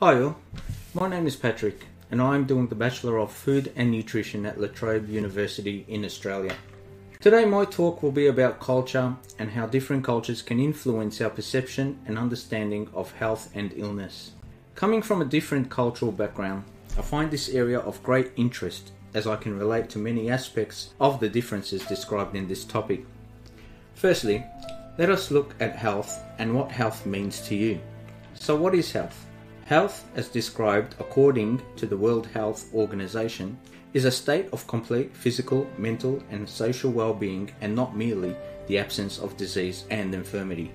Hi all, my name is Patrick and I am doing the Bachelor of Food and Nutrition at La Trobe University in Australia. Today my talk will be about culture and how different cultures can influence our perception and understanding of health and illness. Coming from a different cultural background, I find this area of great interest as I can relate to many aspects of the differences described in this topic. Firstly, let us look at health and what health means to you. So, what is health? Health, as described according to the World Health Organization, is a state of complete physical, mental, and social well being and not merely the absence of disease and infirmity.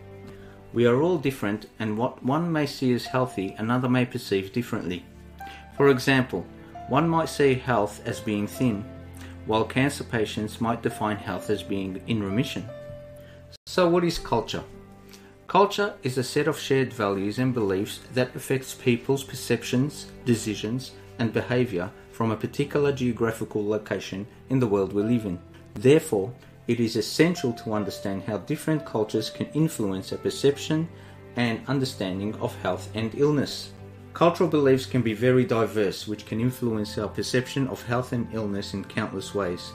We are all different, and what one may see as healthy, another may perceive differently. For example, one might see health as being thin, while cancer patients might define health as being in remission. So, what is culture? Culture is a set of shared values and beliefs that affects people's perceptions, decisions, and behavior from a particular geographical location in the world we live in. Therefore, it is essential to understand how different cultures can influence our perception and understanding of health and illness. Cultural beliefs can be very diverse, which can influence our perception of health and illness in countless ways.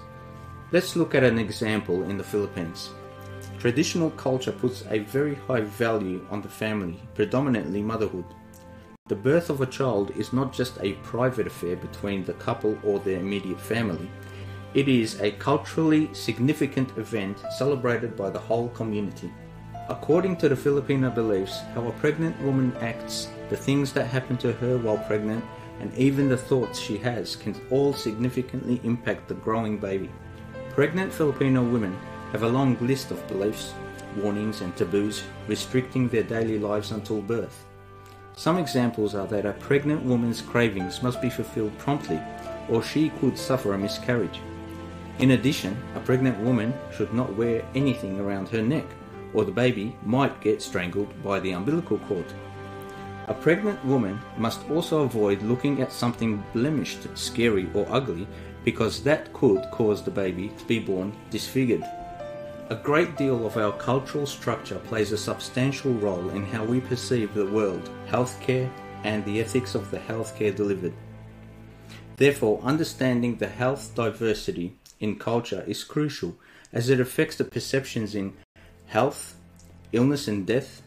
Let's look at an example in the Philippines. Traditional culture puts a very high value on the family, predominantly motherhood. The birth of a child is not just a private affair between the couple or their immediate family, it is a culturally significant event celebrated by the whole community. According to the Filipino beliefs, how a pregnant woman acts, the things that happen to her while pregnant, and even the thoughts she has can all significantly impact the growing baby. Pregnant Filipino women have a long list of beliefs, warnings, and taboos restricting their daily lives until birth. Some examples are that a pregnant woman's cravings must be fulfilled promptly, or she could suffer a miscarriage. In addition, a pregnant woman should not wear anything around her neck, or the baby might get strangled by the umbilical cord. A pregnant woman must also avoid looking at something blemished, scary, or ugly because that could cause the baby to be born disfigured. A great deal of our cultural structure plays a substantial role in how we perceive the world, healthcare, and the ethics of the healthcare delivered. Therefore, understanding the health diversity in culture is crucial as it affects the perceptions in health, illness and death,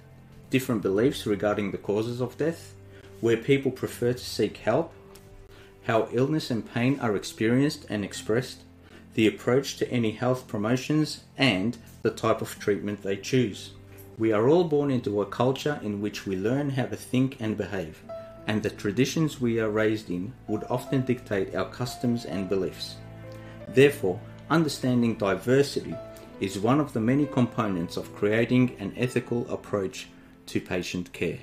different beliefs regarding the causes of death, where people prefer to seek help, how illness and pain are experienced and expressed, the approach to any health promotions, and the type of treatment they choose. We are all born into a culture in which we learn how to think and behave, and the traditions we are raised in would often dictate our customs and beliefs. Therefore, understanding diversity is one of the many components of creating an ethical approach to patient care.